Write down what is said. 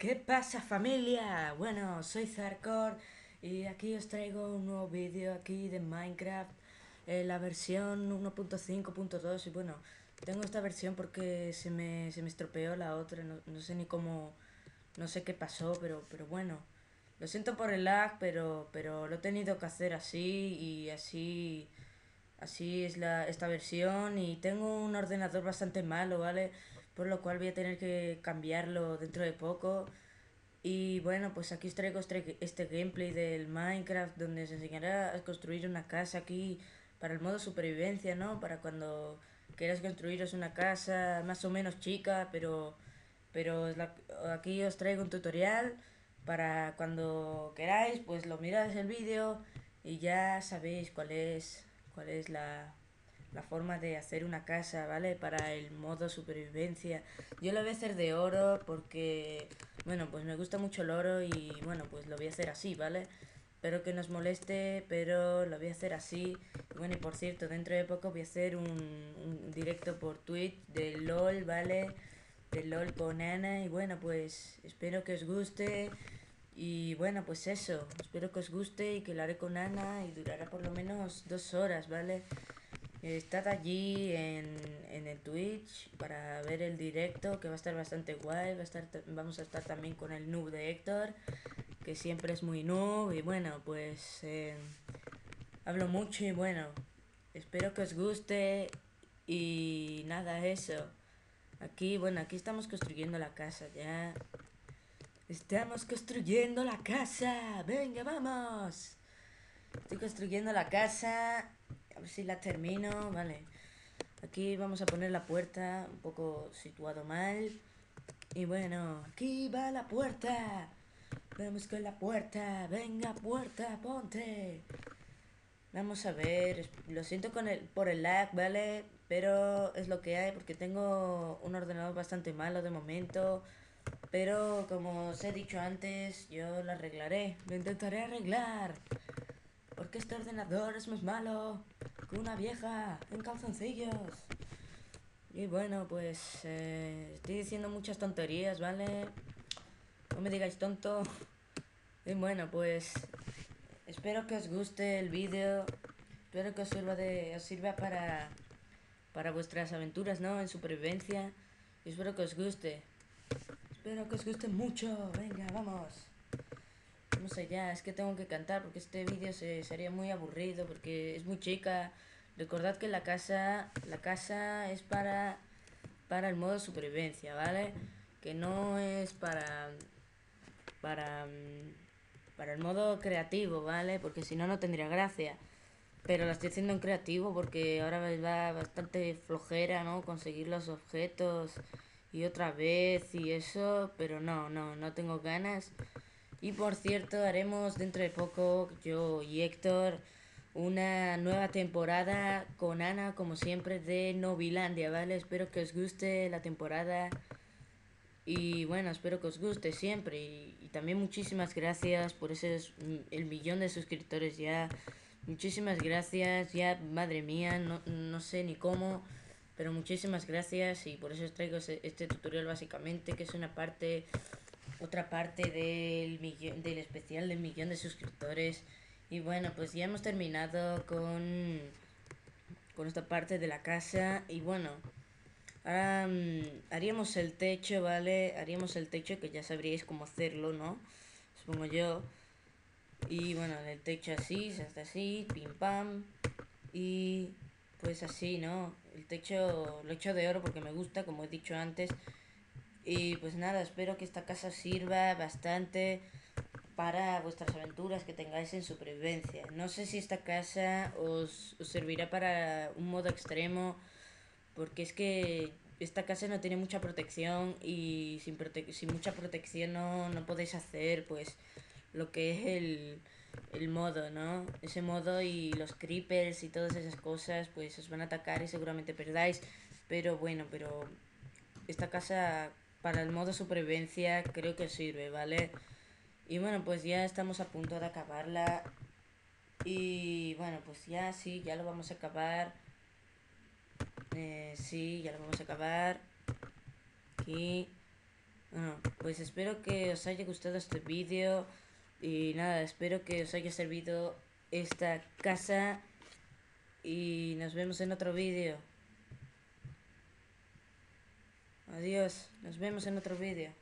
¿Qué pasa familia? Bueno, soy Zarkor y aquí os traigo un nuevo vídeo aquí de Minecraft, eh, la versión 1.5.2 y bueno, tengo esta versión porque se me, se me estropeó la otra, no, sé ni cómo, no sé qué pasó, pero, pero bueno, lo siento por el lag, pero, pero lo he tenido que hacer así y así, así es la, esta versión y tengo un ordenador bastante malo, ¿vale? Por lo cual voy a tener que cambiarlo dentro de poco. Y bueno, pues aquí os traigo este, este gameplay del Minecraft donde os enseñará a construir una casa aquí para el modo supervivencia, ¿no? Para cuando quieras construiros una casa más o menos chica, pero, pero aquí os traigo un tutorial para cuando queráis, pues lo miráis el vídeo y ya sabéis cuál es, cuál es la, la forma de hacer una casa, ¿vale? Para el modo supervivencia. Yo lo voy a hacer de oro porque, bueno, pues me gusta mucho el oro y, bueno, pues lo voy a hacer así, ¿vale? Espero que nos moleste, pero lo voy a hacer así. Bueno, y por cierto, dentro de poco voy a hacer un, un directo por Twitch de LOL, ¿vale? De LOL con Ana. Y bueno, pues espero que os guste. Y bueno, pues eso. Espero que os guste y que lo haré con Ana y durará por lo menos dos horas, ¿vale? Estad allí en, en, el Twitch para ver el directo que va a estar bastante guay. Va a estar, vamos a estar también con el noob de Héctor, que siempre es muy noob. Y bueno, pues eh, hablo mucho y bueno, espero que os guste. Y nada, eso. Aquí, bueno, aquí estamos construyendo la casa ya. Estamos construyendo la casa. Venga, vamos. Estoy construyendo la casa a ver si la termino, vale. Aquí vamos a poner la puerta un poco situado mal. Y bueno, aquí va la puerta. Vamos con la puerta. Venga, puerta, ponte. Vamos a ver. Lo siento con el, por el lag, ¿vale? Pero es lo que hay porque tengo un ordenador bastante malo de momento. Pero como os he dicho antes, yo lo arreglaré. Lo intentaré arreglar. Porque este ordenador es más malo una vieja en calzoncillos. Y bueno, pues eh, estoy diciendo muchas tonterías, ¿vale? No me digáis tonto. Y bueno, pues espero que os guste el vídeo. Espero que os sirva, de, os sirva para, para vuestras aventuras, ¿no? En supervivencia. Y espero que os guste. Espero que os guste mucho. Venga, vamos. Vamos allá, es que tengo que cantar porque este vídeo se, sería muy aburrido porque es muy chica. Recordad que la casa, la casa es para, para el modo supervivencia, ¿vale? Que no es para, para, para el modo creativo, ¿vale? Porque si no, no tendría gracia. Pero la estoy haciendo en creativo porque ahora va bastante flojera, ¿no? Conseguir los objetos y otra vez y eso, pero no, no, no tengo ganas. Y por cierto, haremos dentro de poco, yo y Héctor, una nueva temporada con Ana, como siempre, de Novilandia, ¿vale? Espero que os guste la temporada. Y bueno, espero que os guste siempre. Y, también muchísimas gracias por ese el millón de suscriptores ya. Muchísimas gracias, ya, madre mía, no, no sé ni cómo. Pero muchísimas gracias y por eso os traigo este tutorial básicamente, que es una parte otra parte del, millón, del especial del millón de suscriptores. Y bueno, pues ya hemos terminado con, con esta parte de la casa. Y bueno, ahora mm, haríamos el techo, ¿vale? Haríamos el techo que ya sabríais cómo hacerlo, ¿no? Supongo yo. Y bueno, el techo así, hace así, pim pam. Y pues así, ¿no? El techo lo he hecho de oro porque me gusta, como he dicho antes. Y pues nada, espero que esta casa sirva bastante para vuestras aventuras que tengáis en supervivencia. No sé si esta casa os, servirá para un modo extremo, porque es que esta casa no tiene mucha protección y sin, sin mucha protección no, no podéis hacer pues lo que es el, el modo, ¿no? Ese modo y los creepers y todas esas cosas pues os van a atacar y seguramente perdáis. Pero bueno, pero esta casa para el modo supervivencia creo que sirve, ¿vale? Y bueno, pues ya estamos a punto de acabarla. Y bueno, pues ya sí, ya lo vamos a acabar. Eh, sí, ya lo vamos a acabar. Aquí. Bueno, pues espero que os haya gustado este vídeo. Y nada, espero que os haya servido esta casa. Y nos vemos en otro vídeo. Adiós, nos vemos en otro vídeo.